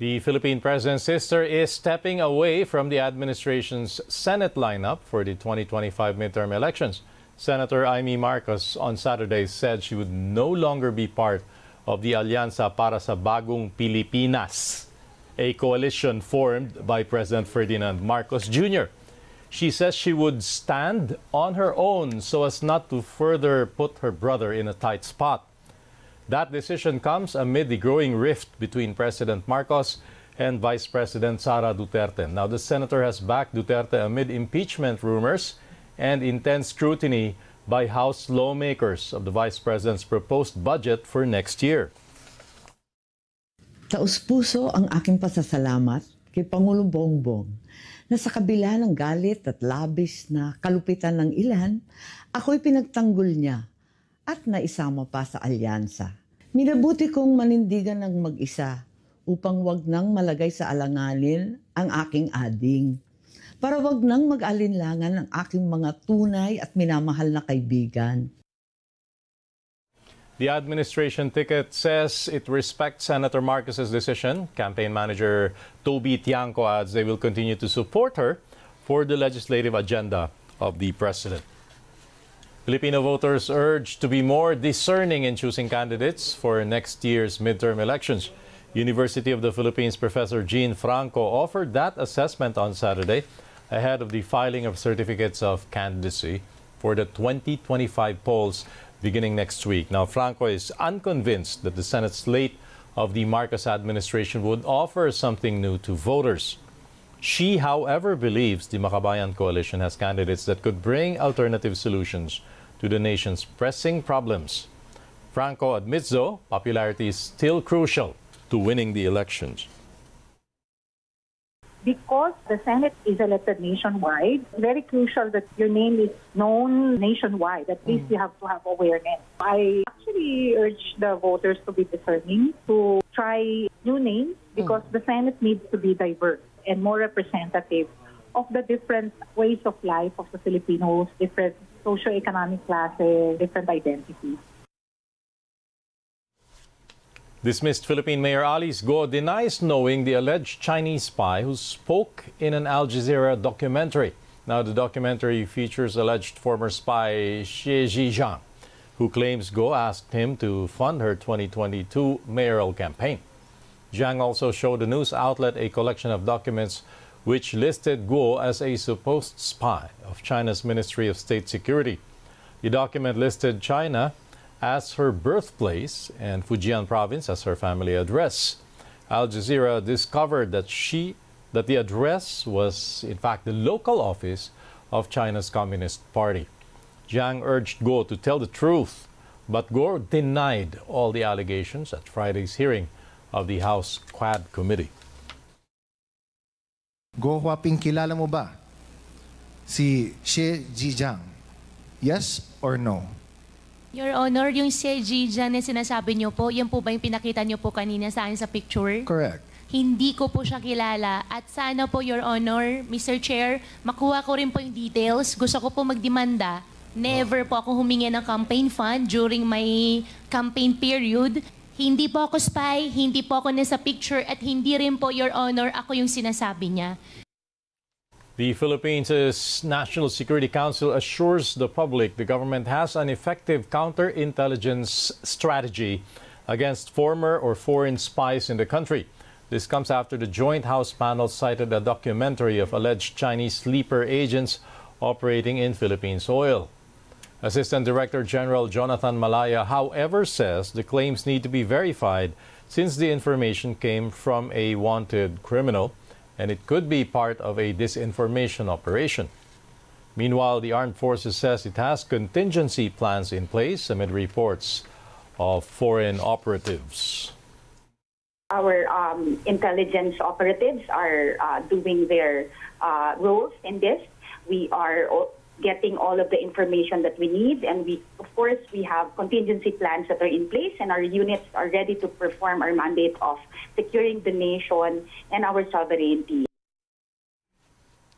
The Philippine president's sister is stepping away from the administration's Senate lineup for the 2025 midterm elections. Senator Imee Marcos on Saturday said she would no longer be part of the Alianza para sa Bagong Pilipinas, a coalition formed by President Ferdinand Marcos Jr. She says she would stand on her own so as not to further put her brother in a tight spot. That decision comes amid the growing rift between President Marcos and Vice President Sara Duterte. Now, the senator has backed Duterte amid impeachment rumors and intense scrutiny by House lawmakers of the Vice President's proposed budget for next year. Taus-puso ang aking pasasalamat kay Pangulo Bongbong na sa kabila ng galit at labis na kalupitan ng ilan, ako'y pinagtanggol niya at naisama pa sa alyansa. Minabuti kong manindigan ng mag-isa upang wag nang malagay sa alanganin ang aking ading. Para wag nang mag-alinlangan ang aking mga tunay at minamahal na kaibigan. The administration ticket says it respects Senator Marcos's decision. Campaign manager Toby Tiangco adds they will continue to support her for the legislative agenda of the president. Filipino voters urged to be more discerning in choosing candidates for next year's midterm elections. University of the Philippines professor Jean Franco offered that assessment on Saturday ahead of the filing of certificates of candidacy for the 2025 polls beginning next week. Now, Franco is unconvinced that the Senate slate of the Marcos administration would offer something new to voters. She, however, believes the Makabayan coalition has candidates that could bring alternative solutions to the nation's pressing problems. Franco admits, though, popularity is still crucial to winning the elections. Because the Senate is elected nationwide, it's very crucial that your name is known nationwide. At least you have to have awareness. I actually urge the voters to be discerning, to try new names, because the Senate needs to be diverse and more representative of the different ways of life of the Filipinos, different socioeconomic classes, different identities. Dismissed Philippine Mayor Alice Guo denies knowing the alleged Chinese spy who spoke in an Al Jazeera documentary. Now, the documentary features alleged former spy She Zhijiang, who claims Guo asked him to fund her 2022 mayoral campaign. Zhang also showed the news outlet a collection of documents which listed Guo as a supposed spy of China's Ministry of State Security. The document listed China as her birthplace and Fujian province as her family address. Al Jazeera discovered that she that the address was in fact the local office of China's Communist Party. Jiang urged Guo to tell the truth, but Guo denied all the allegations at Friday's hearing of the House Quad Committee. Go Huaping, kilala mo ba si Xie Zhijiang? Yes or no? Your Honor, yung si Jijan na sinasabi niyo po, yan po ba yung pinakita niyo po kanina sa akin sa picture? Correct. Hindi ko po siya kilala. At sana po, Your Honor, Mr. Chair, makuha ko rin po yung details. Gusto ko po magdemanda. Never po ako humingi ng campaign fund during my campaign period. Hindi po ako spy, hindi po ako nasa picture, at hindi rin po, Your Honor, ako yung sinasabi niya. The Philippines' National Security Council assures the public the government has an effective counterintelligence strategy against former or foreign spies in the country. This comes after the joint House panel cited a documentary of alleged Chinese sleeper agents operating in Philippine soil. Assistant Director General Jonathan Malaya, however, says the claims need to be verified since the information came from a wanted criminal and it could be part of a disinformation operation. Meanwhile, the Armed Forces says it has contingency plans in place amid reports of foreign operatives. Our um, intelligence operatives are uh, doing their uh, roles in this. We are getting all of the information that we need, and we, of course, we have contingency plans that are in place, and our units are ready to perform our mandate of securing the nation and our sovereignty.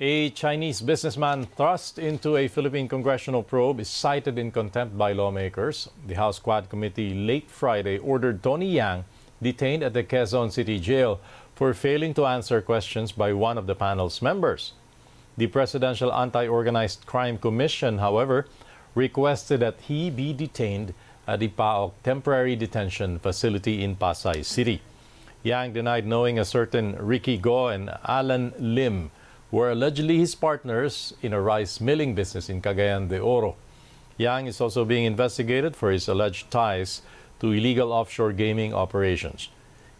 A Chinese businessman thrust into a Philippine congressional probe is cited in contempt by lawmakers. The House Quad Committee late Friday ordered Tony Yang detained at the Quezon City Jail for failing to answer questions by one of the panel's members. The Presidential Anti-Organized Crime Commission, however, requested that he be detained at the PAOCC Temporary Detention Facility in Pasay City. Yang denied knowing a certain Ricky Go and Alan Lim were allegedly his partners in a rice milling business in Cagayan de Oro. Yang is also being investigated for his alleged ties to illegal offshore gaming operations.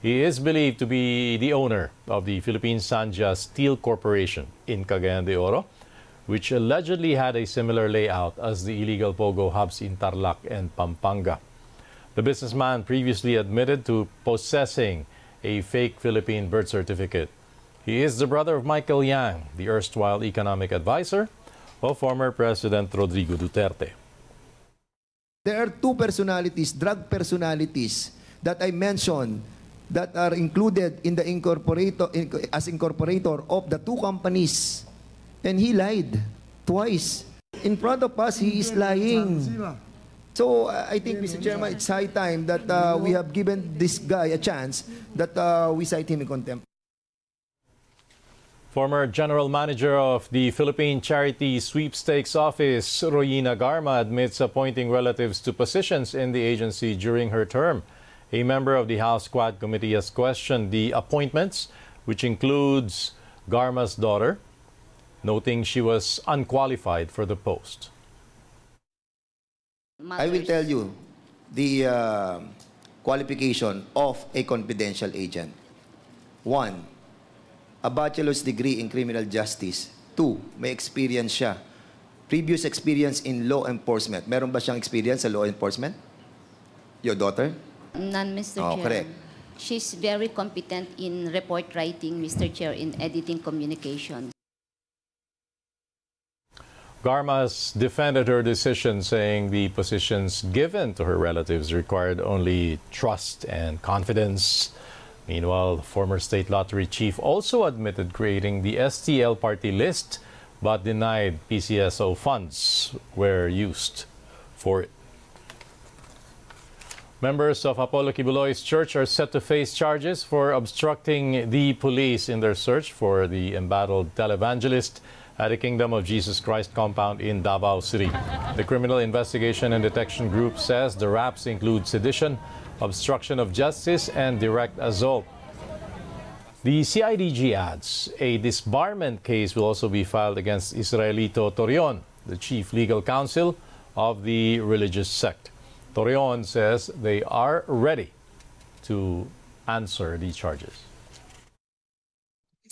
He is believed to be the owner of the Philippine Sanjia Steel Corporation in Cagayan de Oro, which allegedly had a similar layout as the illegal pogo hubs in Tarlac and Pampanga. The businessman previously admitted to possessing a fake Philippine birth certificate. He is the brother of Michael Yang, the erstwhile economic advisor of former President Rodrigo Duterte. There are two personalities, drug personalities, that I mentioned that are included in the incorporator in, as incorporator of the two companies. And he lied twice. In front of us, he is lying. So I think, Mr. Chairman, it's high time that uh, we have given this guy a chance that uh, we cite him in contempt. Former General Manager of the Philippine Charity Sweepstakes Office, Royina Garma, admits appointing relatives to positions in the agency during her term. A member of the House Quad Committee has questioned the appointments, which includes Garma's daughter, noting she was unqualified for the post. I will tell you the uh, qualification of a confidential agent. One, a bachelor's degree in criminal justice. Two, may experience siya. Previous experience in law enforcement. Meron ba siyang experience sa law enforcement? Your daughter? None, Mr. Oh, Chair. correct. She's very competent in report writing, Mr. Chair, in editing communication. Garmas defended her decision, saying the positions given to her relatives required only trust and confidence. Meanwhile, the former state lottery chief also admitted creating the STL party list but denied PCSO funds were used for it. Members of Apollo Quiboloy's church are set to face charges for obstructing the police in their search for the embattled televangelist at the Kingdom of Jesus Christ compound in Davao City. The Criminal Investigation and Detection Group says the raps include sedition, obstruction of justice, and direct assault. The CIDG adds a disbarment case will also be filed against Israelito Torreon, the chief legal counsel of the religious sect. Torion says they are ready to answer the charges.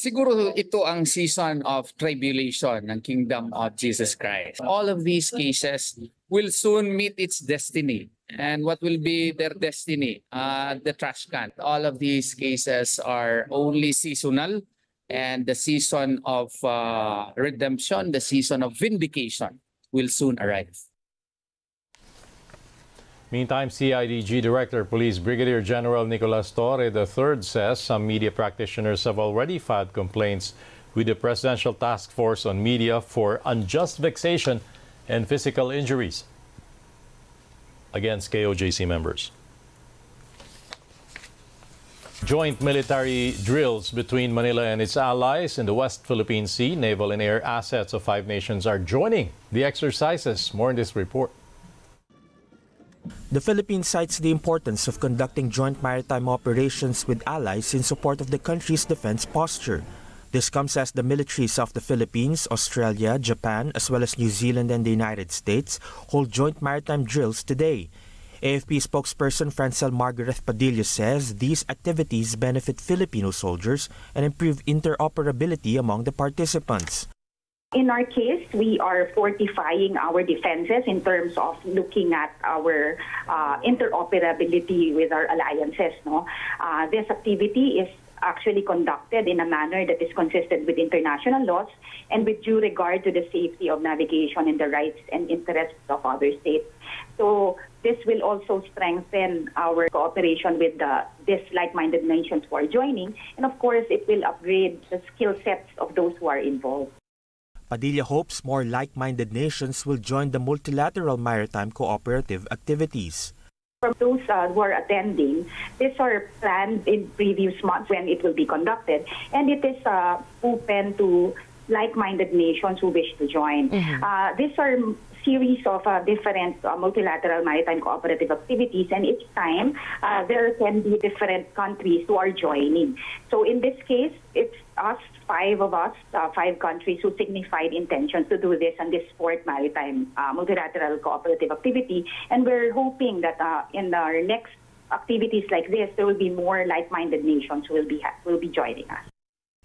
Siguro ito ang season of tribulation ng Kingdom of Jesus Christ. All of these cases will soon meet its destiny. And what will be their destiny? Uh, the trash can. All of these cases are only seasonal and the season of uh, redemption, the season of vindication will soon arrive. Meantime, CIDG Director Police Brigadier General Nicolas Torre III says some media practitioners have already filed complaints with the Presidential Task Force on Media for unjust vexation and physical injuries against KOJC members. Joint military drills between Manila and its allies in the West Philippine Sea, naval and air assets of five nations are joining the exercises. More in this report. The Philippines cites the importance of conducting joint maritime operations with allies in support of the country's defense posture. This comes as the militaries of the Philippines, Australia, Japan, as well as New Zealand and the United States hold joint maritime drills today. AFP spokesperson Francel Margaret Padilla says these activities benefit Filipino soldiers and improve interoperability among the participants. In our case, we are fortifying our defenses in terms of looking at our uh, interoperability with our alliances. No, uh, this activity is actually conducted in a manner that is consistent with international laws and with due regard to the safety of navigation and the rights and interests of other states. So this will also strengthen our cooperation with the, these like-minded nations who are joining, and of course, it will upgrade the skill sets of those who are involved. Padilla hopes more like minded nations will join the multilateral maritime cooperative activities. For those uh, who are attending, these are planned in previous months when it will be conducted, and it is uh, open to like-minded nations who wish to join. Uh, these are series of uh, different uh, multilateral maritime cooperative activities, and each time uh, there can be different countries who are joining. So in this case, it's us, five of us, uh, five countries who signified intentions to do this and this fourth maritime uh, multilateral cooperative activity, and we're hoping that uh, in our next activities like this, there will be more like-minded nations who will be will be joining us.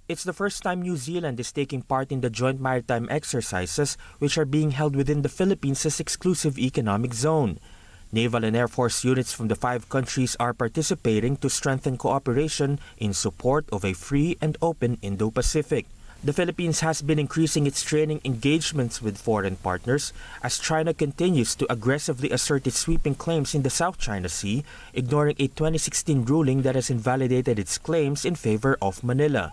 It's the first time New Zealand is taking part in the joint maritime exercises, which are being held within the Philippines' exclusive economic zone. Naval and Air Force units from the five countries are participating to strengthen cooperation in support of a free and open Indo Pacific. The Philippines has been increasing its training engagements with foreign partners as China continues to aggressively assert its sweeping claims in the South China Sea, ignoring a 2016 ruling that has invalidated its claims in favor of Manila.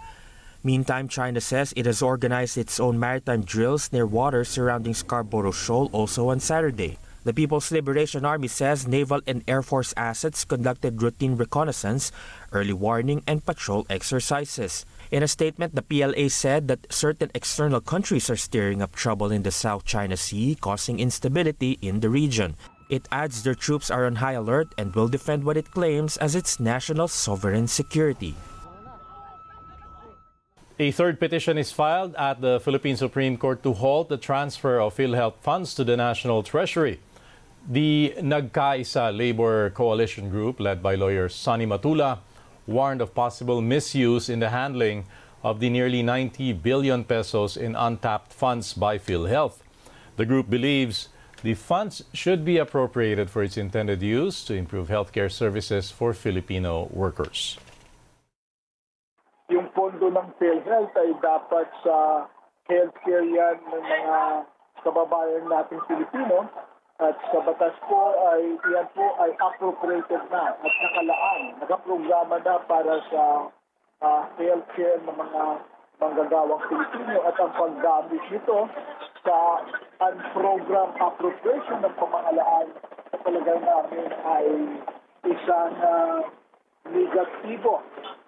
Meantime, China says it has organized its own maritime drills near waters surrounding Scarborough Shoal also on Saturday. The People's Liberation Army says naval and air force assets conducted routine reconnaissance, early warning, and patrol exercises. In a statement, the PLA said that certain external countries are stirring up trouble in the South China Sea, causing instability in the region. It adds their troops are on high alert and will defend what it claims as its national sovereign security. A third petition is filed at the Philippine Supreme Court to halt the transfer of PhilHealth funds to the National Treasury. The Nagkaisa Labor Coalition Group, led by lawyer Sonny Matula, warned of possible misuse in the handling of the nearly 90 billion pesos in untapped funds by PhilHealth. The group believes the funds should be appropriated for its intended use to improve healthcare services for Filipino workers. Ng PhilHealth ay dapat sa healthcare yan ng mga kababayan nating Pilipino. At sa batas po ay yan po ay appropriated na at nakalaan, nakaprograma na para sa ah, healthcare ng mga manggagawang Pilipino. At ang paggamit nito sa unprogram appropriation ng pamahalaan sa palagay namin ay isang ah,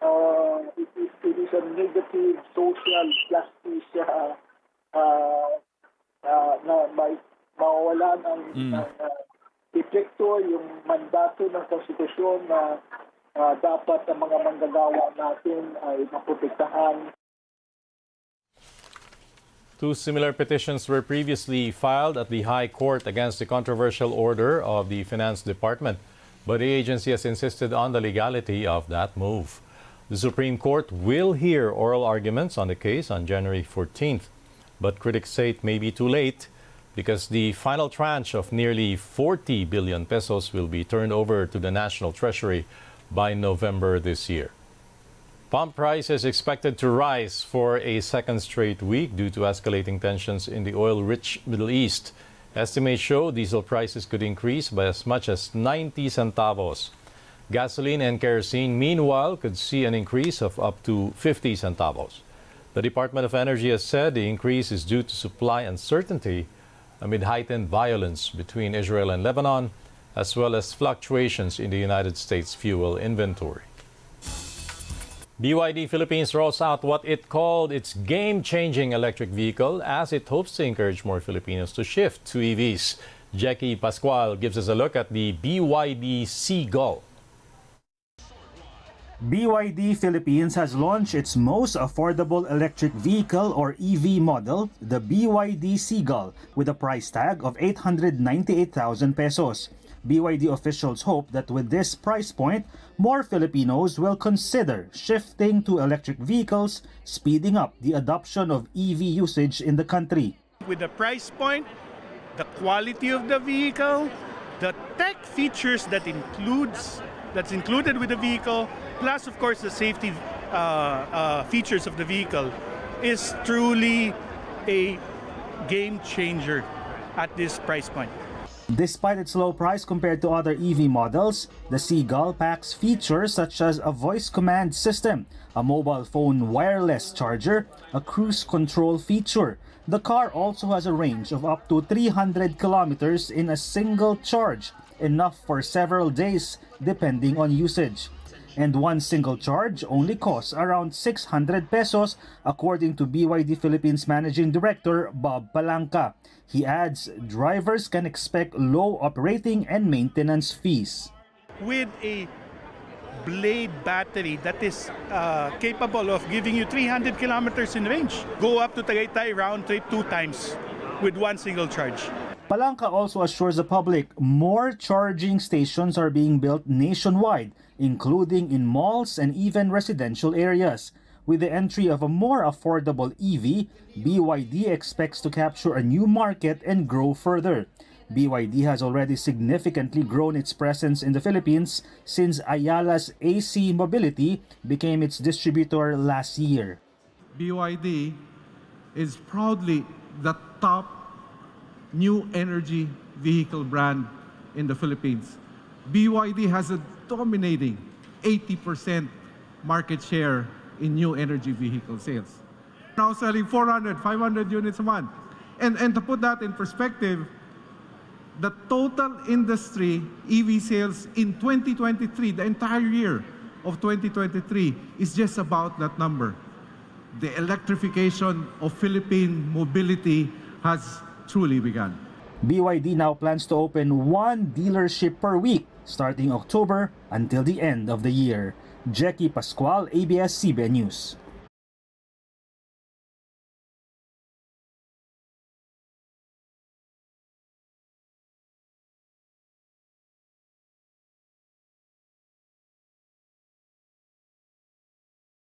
Uh, it, is, it is a negative social justice uh, uh, uh, na may mawawalan ng uh, epekto yung mandato ng konstitusyon na uh, dapat ang mga manggagawa natin ay maprotektahan. Two similar petitions were previously filed at the High Court against the controversial order of the Finance Department, but the agency has insisted on the legality of that move. The Supreme Court will hear oral arguments on the case on January 14th, but critics say it may be too late because the final tranche of nearly 40 billion pesos will be turned over to the National Treasury by November this year. Pump price is expected to rise for a second straight week due to escalating tensions in the oil-rich Middle East. Estimates show diesel prices could increase by as much as 90 centavos. Gasoline and kerosene, meanwhile, could see an increase of up to 50 centavos. The Department of Energy has said the increase is due to supply uncertainty amid heightened violence between Israel and Lebanon, as well as fluctuations in the United States fuel inventory. BYD Philippines rolls out what it called its game-changing electric vehicle as it hopes to encourage more Filipinos to shift to EVs. Jackie Pascual gives us a look at the BYD Seagull. BYD Philippines has launched its most affordable electric vehicle or EV model, the BYD Seagull, with a price tag of 898,000 pesos. BYD officials hope that with this price point, more Filipinos will consider shifting to electric vehicles, speeding up the adoption of EV usage in the country. with the price point, the quality of the vehicle, the tech features that includes that's included with the vehicle, plus of course the safety uh, uh, features of the vehicle, is truly a game changer at this price point. Despite its low price compared to other EV models, the Seagull packs features such as a voice command system, a mobile phone wireless charger, a cruise control feature. The car also has a range of up to 300 kilometers in a single charge. enough for several days depending on usage. And one single charge only costs around 600 pesos according to BYD Philippines Managing Director Bob Palanca. He adds drivers can expect low operating and maintenance fees. With a blade battery that is uh, capable of giving you 300 kilometers in range. Go up to Tagaytay round trip two times with one single charge. Palanca also assures the public more charging stations are being built nationwide, including in malls and even residential areas. With the entry of a more affordable EV, BYD expects to capture a new market and grow further. BYD has already significantly grown its presence in the Philippines since Ayala's AC Mobility became its distributor last year. BYD is proudly the top new energy vehicle brand in the Philippines. BYD has a dominating 80% market share in new energy vehicle sales. Now selling 400, 500 units a month. And, and to put that in perspective, the total industry EV sales in 2023, the entire year of 2023, is just about that number. The electrification of Philippine mobility has truly begun. BYD now plans to open one dealership per week starting October until the end of the year. Jackie Pascual, ABS-CBN News.